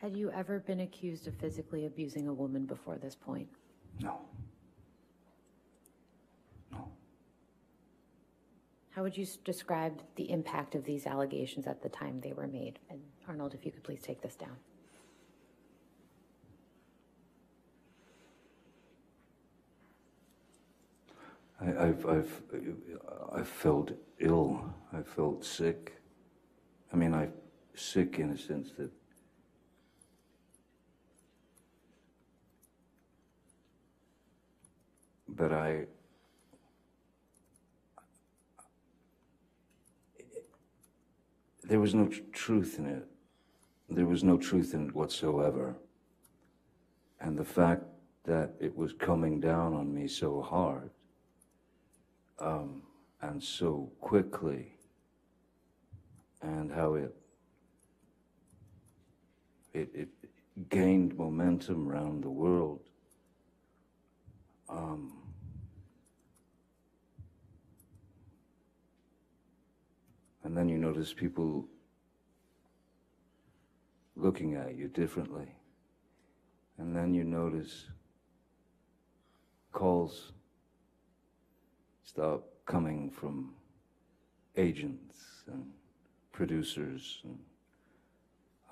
Had you ever been accused of physically abusing a woman before this point? No. No. How would you describe the impact of these allegations at the time they were made? And Arnold, if you could please take this down. I, I've, I've, I felt ill. I felt sick. I mean, I sick in a sense that but I there was no tr- truth in it. There was no truth in it whatsoever. And the fact that it was coming down on me so hard um, and so quickly, and how it, it it gained momentum around the world. Um, and then you notice people looking at you differently. And then you notice calls stop coming from agents and producers and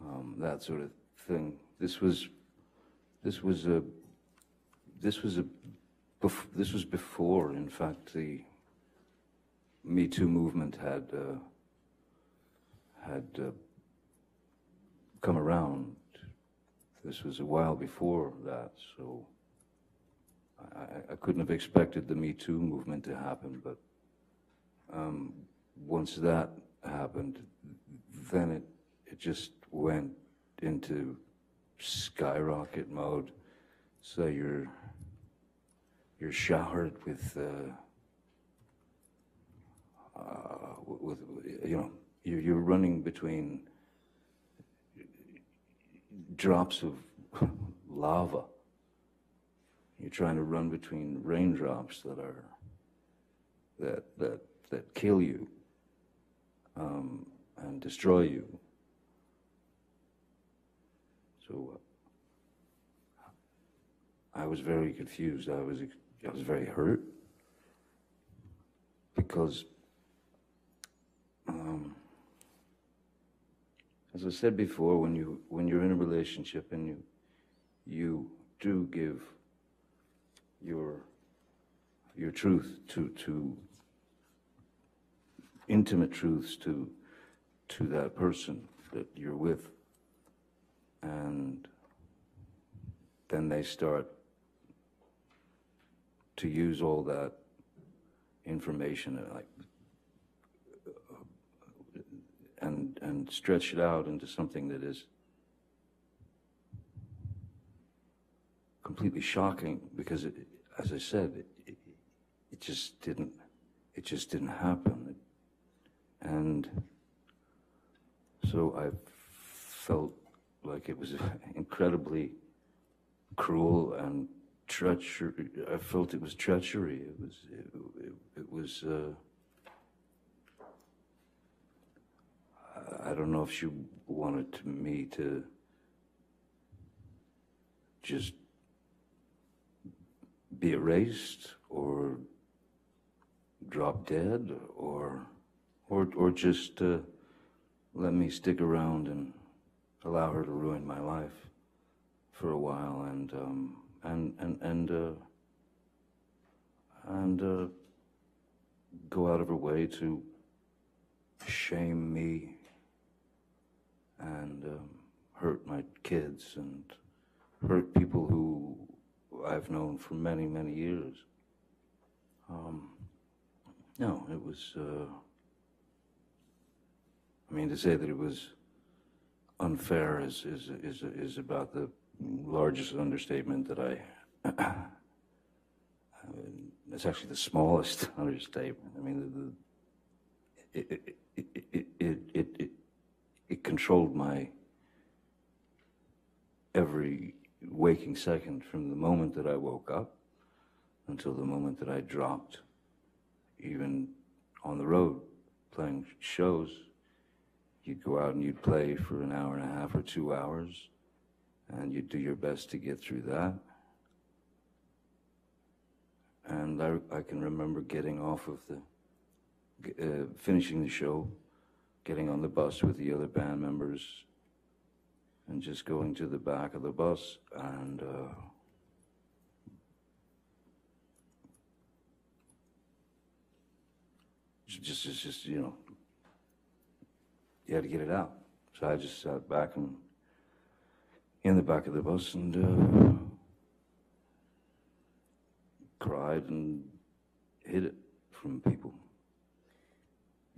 um, that sort of thing. This was, this was a, this was a, this was before, in fact, the Me Too movement had uh, had uh, come around. This was a while before that, so I, I- couldn't have expected the Me Too movement to happen, but um, once that happened, then it, it just went into skyrocket mode. So you're, you're showered with, uh, uh, with, you know, you're, you're running between drops of lava. You're trying to run between raindrops that are that that that kill you um, and destroy you. So uh, I was very confused. I was I was very hurt because, um, as I said before, when you when you're in a relationship and you you do give your your truth to to intimate truths to to that person that you're with and then they start to use all that information like and and stretch it out into something that is completely shocking because it, as I said it, it, it just didn't it just didn't happen and so I felt like it was incredibly cruel and treachery. I felt it was treachery. It was, it, it, was, uh, I- I don't know if she wanted me to just be erased or drop dead or, or, or just, uh, let me stick around and allow her to ruin my life for a while and um, and and and uh, and uh, go out of her way to shame me and um, hurt my kids and hurt people who I've known for many many years. Um, no, it was. Uh, I mean, to say that it was unfair is is is is about the largest understatement that I. I mean, it's actually the smallest understatement. I mean, the, the, it, it, it, it, it, it, it controlled my every waking second from the moment that I woke up until the moment that I dropped, even on the road playing shows you'd go out and you'd play for an hour and a half or two hours, and you'd do your best to get through that. And I, I can remember getting off of the, uh, finishing the show, getting on the bus with the other band members, and just going to the back of the bus and uh, just, just, just, you know, you had to get it out. So I just sat back and in the back of the bus and uh, cried and hid it from people.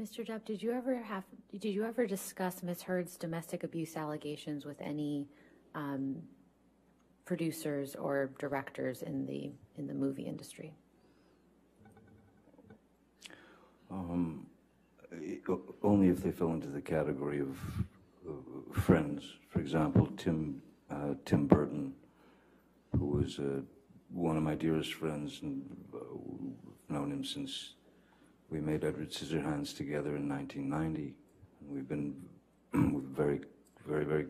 Mr. Depp, did you ever have, did you ever discuss Ms. Heard's domestic abuse allegations with any um, producers or directors in the, in the movie industry? Um, only if they fell into the category of uh, friends. For example, Tim uh, Tim Burton, who was uh, one of my dearest friends, and uh, known him since we made Edward Scissorhands together in 1990. And we've been very, very, very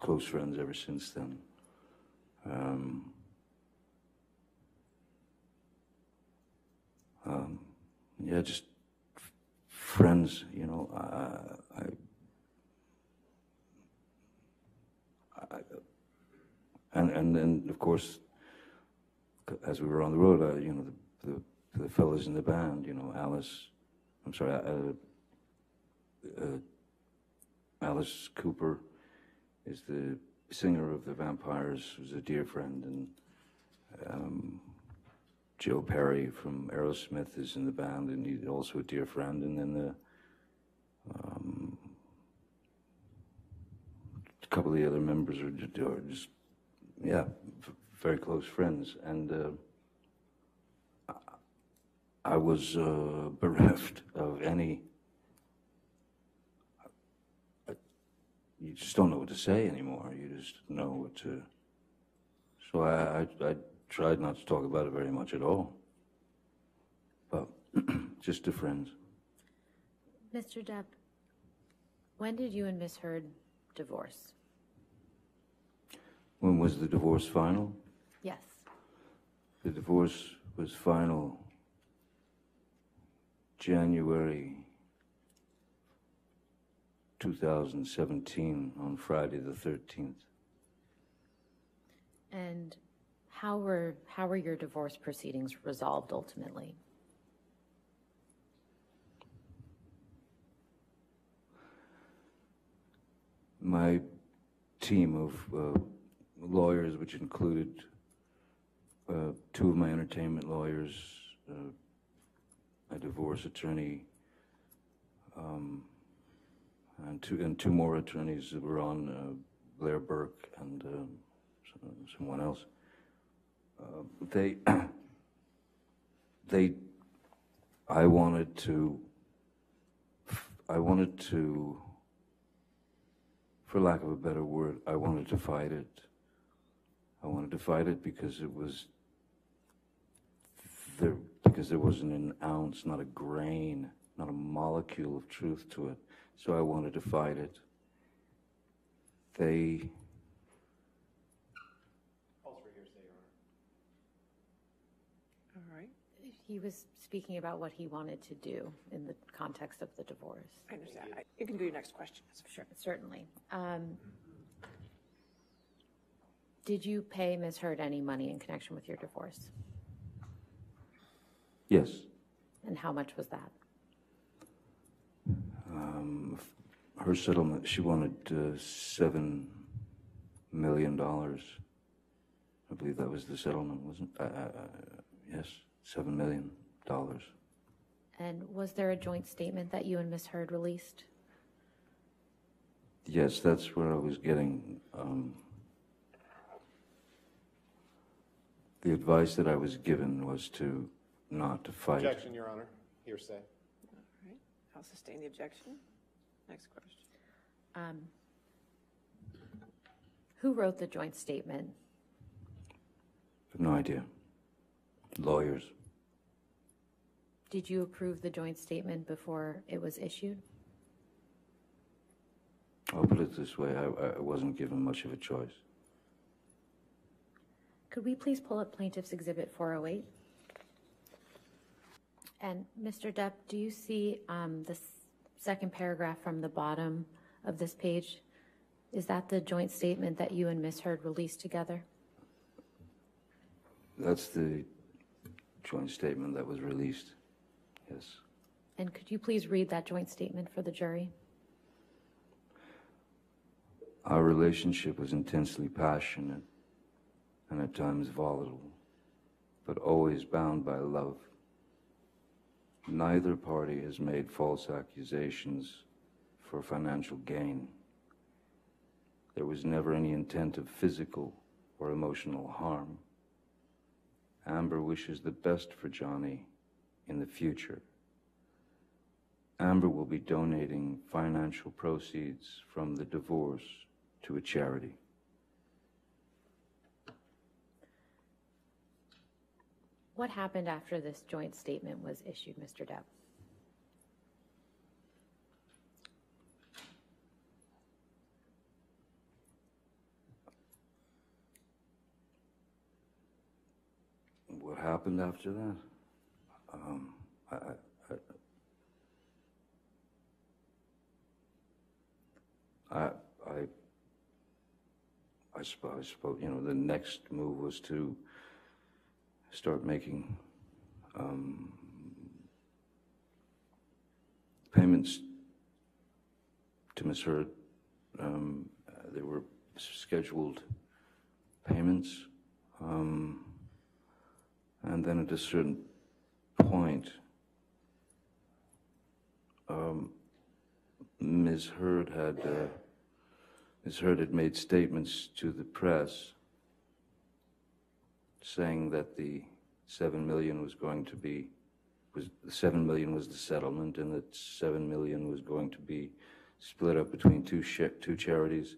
close friends ever since then. Um, um, yeah, just friends, you know. I, I, I, and and then of course, as we were on the road, you know, the, the the fellas in the band, you know, Alice, I'm sorry, uh, uh, Alice Cooper is the singer of the Vampires, who's a dear friend, and um, Joe Perry from Aerosmith is in the band, and he's also a dear friend. And then the um, a couple of the other members are just, are just yeah, very close friends. And uh, I- was uh, bereft of any. You just don't know what to say anymore. You just know what to. So I, I, I tried not to talk about it very much at all. But just to friends. Mr. Depp, when did you and Miss Heard divorce? When was the divorce final? Yes. The divorce was final January 2017 on Friday the 13th. And how were, how were your divorce proceedings resolved ultimately? My team of uh, lawyers, which included uh, two of my entertainment lawyers, uh, a divorce attorney, um, and two and two more attorneys that were on uh, Blair Berk and uh, someone else. Uh, they they I wanted to I wanted to for lack of a better word, I wanted to fight it. I wanted to fight it because it was there, because there wasn't an ounce, not a grain, not a molecule of truth to it. So I wanted to fight it. They, All right, He was speaking about what he wanted to do in the context of the divorce. I understand. I- You can do your next question. Sure, certainly. Um, Did you pay Ms. Heard any money in connection with your divorce? Yes, And how much was that? um, her settlement, she wanted uh, $7 million. I believe that was the settlement, wasn't it? Uh, uh, uh, yes, $7 million. And was there a joint statement that you and Ms. Heard released? Yes, that's where I was getting. Um, the advice that I was given was to not to fight. Objection, Your Honor. Hearsay. All right, I'll sustain the objection. Next question. Um, Who wrote the joint statement? I have no idea. Lawyers. Did you approve the joint statement before it was issued? I'll put it this way: I, I wasn't given much of a choice. Could we please pull up Plaintiff's Exhibit 408? And Mr. Depp, do you see um, the second paragraph from the bottom of this page? Is that the joint statement that you and Ms. Heard released together? That's the joint statement that was released. Yes. And could you please read that joint statement for the jury? Our relationship was intensely passionate and at times volatile, but always bound by love. Neither party has made false accusations for financial gain. There was never any intent of physical or emotional harm. Amber wishes the best for Johnny in the future. Amber will be donating financial proceeds from the divorce to a charity. What happened after this joint statement was issued, Mr. Depp? What happened after that? Um, I, I, I, I, I suppose, you know, the next move was to start making um, payments to Ms. Heard. Um, uh, there were scheduled payments. Um, and then at a certain point, um, Ms. Heard had, uh, Ms. Heard had made statements to the press saying that the seven million was going to be, was, the seven million was the settlement and that seven million was going to be split up between two two charities.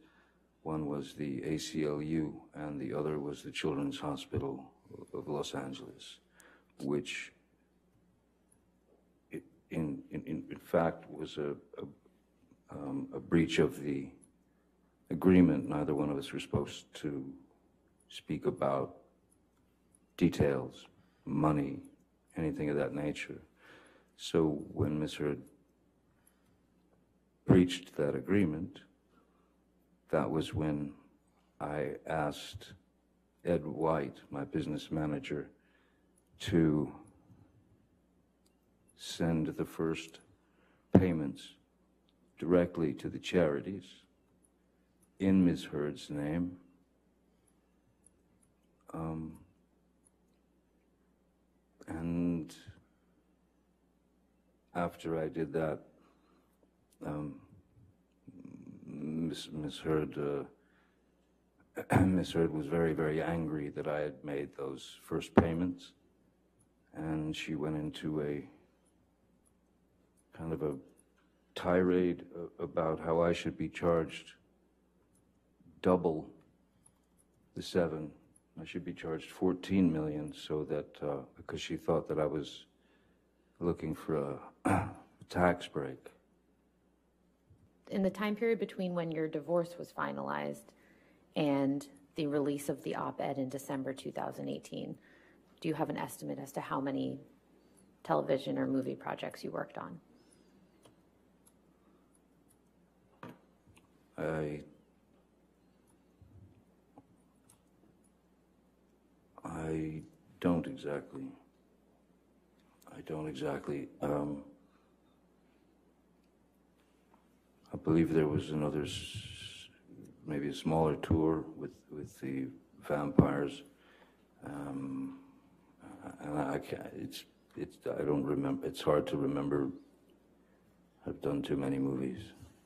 One was the ACLU and the other was the Children's Hospital of Los Angeles, which in, in, in in fact was a, a, um, a breach of the agreement. Neither one of us were supposed to speak about details, money, anything of that nature. So when. Heard breached that agreement, that was when I asked Ed White, my business manager, to send the first payments directly to the charities in Ms. Heard's name. Um, and after I did that, um, Miss Miss uh, Miss Heard was very very angry that I had made those first payments, and she went into a kind of a tirade about how I should be charged double the seven. I should be charged 14 million, so that uh, because she thought that I was looking for a tax break. In the time period between when your divorce was finalized and the release of the op-ed in December 2018, do you have an estimate as to how many television or movie projects you worked on? I I don't exactly. I don't exactly. Um, I believe there was another, maybe a smaller tour with with the vampires. Um, and I, I can't. It's it's. I don't remember. It's hard to remember. I've done too many movies.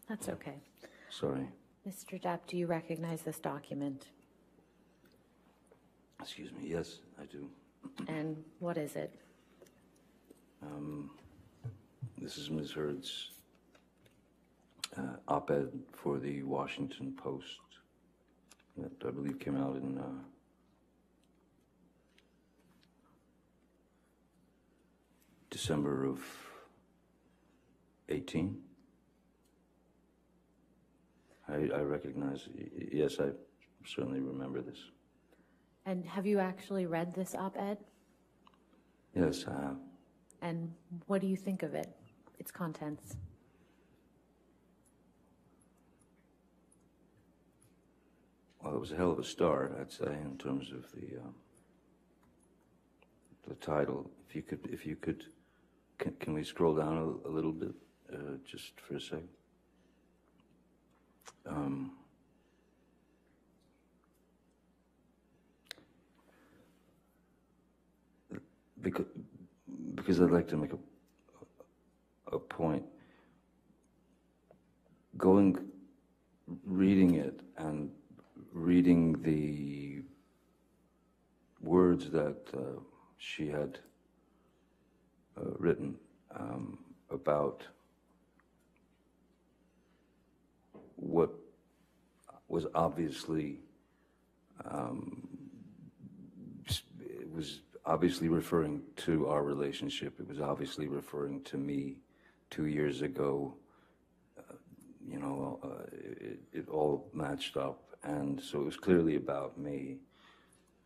That's okay. Sorry. Mr. Depp, do you recognize this document? Excuse me. Yes, I do. And what is it? Um, This is Ms. Heard's uh, op-ed for the Washington Post that I believe came out in uh, December of 18. I, I recognize, yes, I certainly remember this. And have you actually read this op-ed? Yes, I have. And what do you think of it, its contents? Well, it was a hell of a start, I'd say, in terms of the um, the title. If you could, if you could, can, can we scroll down a, a little bit, uh, just for a second? Um, because, because I'd like to make a, a point. Going, reading it and reading the words that uh, she had uh, written um, about what was obviously um, was obviously referring to our relationship. It was obviously referring to me two years ago. Uh, you know, uh, it, it all matched up, and so it was clearly about me.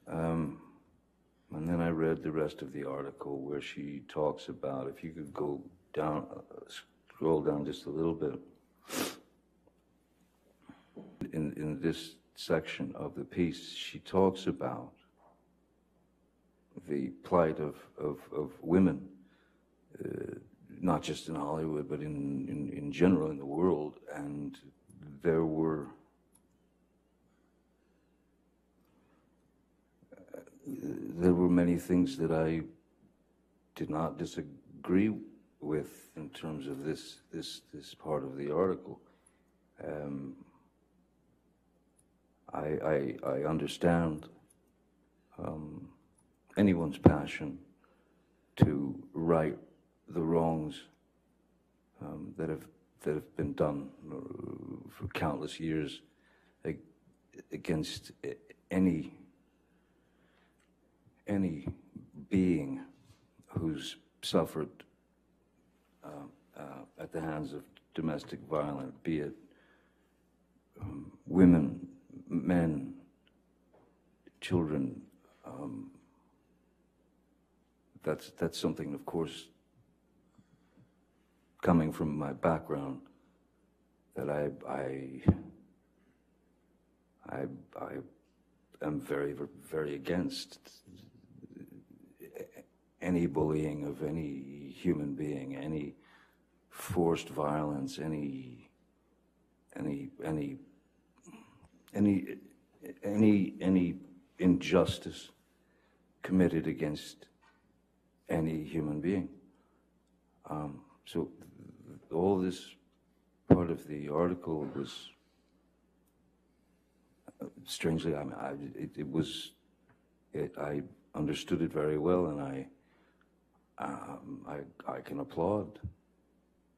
Um, and then I read the rest of the article where she talks about, if you could go down, uh, scroll down just a little bit. In, in this section of the piece, she talks about the plight of, of, of women, uh, not just in Hollywood, but in, in, in general in the world. And there were there were many things that I did not disagree with in terms of this this this part of the article. Um, I, I I understand um, anyone's passion to right the wrongs um, that have that have been done uh, for countless years against any any being who's suffered uh, uh, at the hands of domestic violence, be it um, women, men, children. Um, that's that's something, of course, coming from my background, that I I I, I am very very against any bullying of any human being, any forced violence, any any any any any any injustice committed against any human being. Um, so all this part of the article was uh, strangely, I mean, I, it, it was, it, I understood it very well, and I, um, I, I can applaud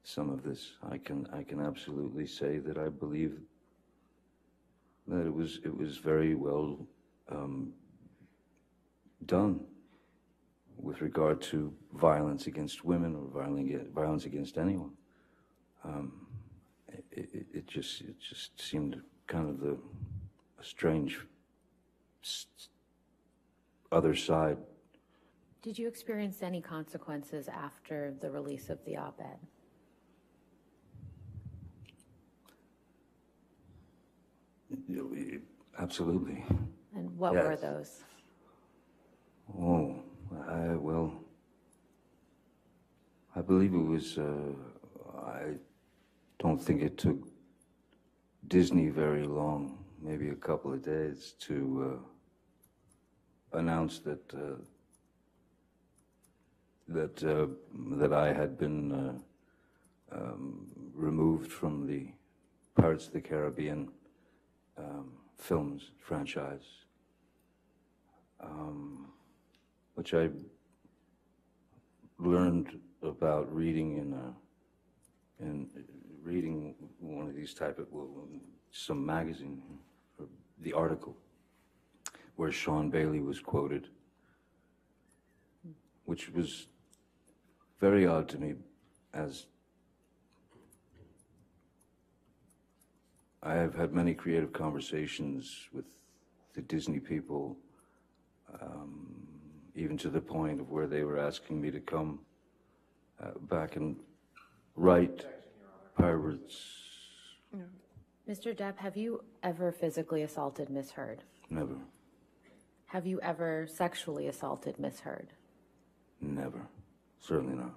some of this. I can, I can absolutely say that I believe that it was, it was very well um, done with regard to violence against women or violence, violence against anyone. Um, it, it, it just, it just seemed kind of the a strange other side Did you experience any consequences after the release of the op-ed? Absolutely. And what were those? I, well, I believe it was, uh, I don't think it took Disney very long, maybe a couple of days, to uh, announce that uh, that uh, that I had been uh, um, removed from the Pirates of the Caribbean um, films franchise, um, which I learned about reading in a, in reading one of these type of well, some magazine, or the article where Sean Bailey was quoted, which was very odd to me as I have had many creative conversations with the Disney people um, even to the point of where they were asking me to come uh, back and write pirates. Mr. Depp, have you ever physically assaulted Ms. Heard? Never, Have you ever sexually assaulted Ms. Heard? never, certainly not.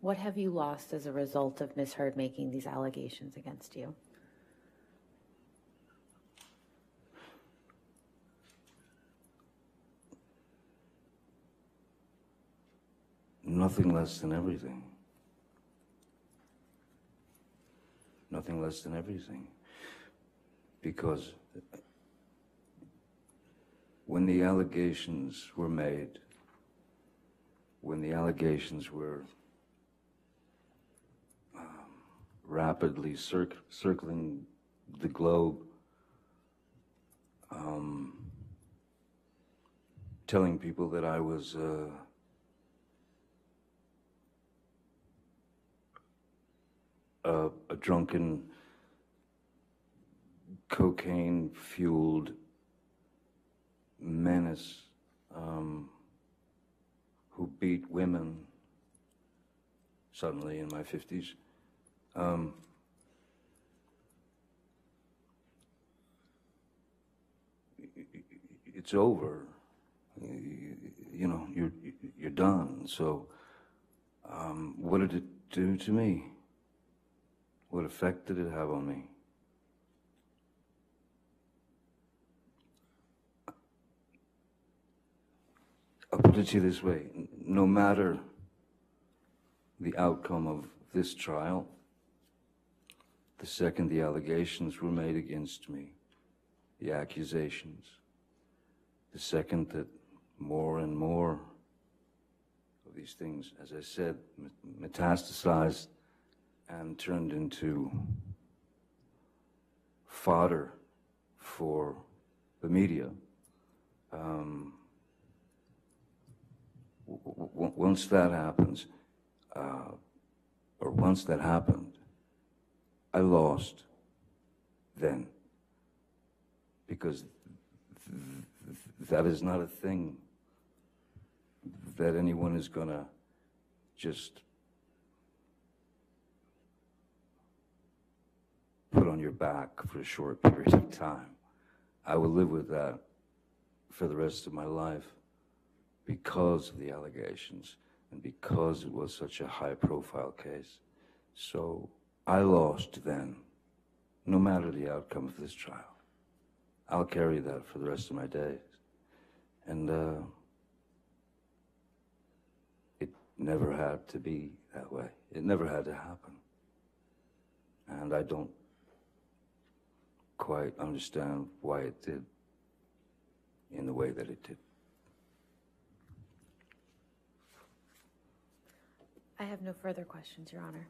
What have you lost as a result of Ms. Heard making these allegations against you? Nothing less than everything. Nothing less than everything. Because when the allegations were made, when the allegations were um, rapidly circ- circling the globe, um, telling people that I was. Uh, a, drunken, cocaine fueled menace um, who beat women suddenly in my 50s. Um, it's over. You, you know, you're, you're done. So, um, what did it do to me? What effect did it have on me? I'll put it to you this way no matter the outcome of this trial, the second the allegations were made against me, the accusations, the second that more and more of these things, as I said, metastasized and turned into fodder for the media. Um, once that happens, uh, or once that happened, I lost then. Because th- th- that is not a thing that anyone is going to just put on your back for a short period of time. I will live with that for the rest of my life because of the allegations and because it was such a high profile case. So I lost then, no matter the outcome of this trial. I'll carry that for the rest of my days. And uh, it never had to be that way. It never had to happen. And I don't quite understand why it did in the way that it did. I have no further questions, Your Honor.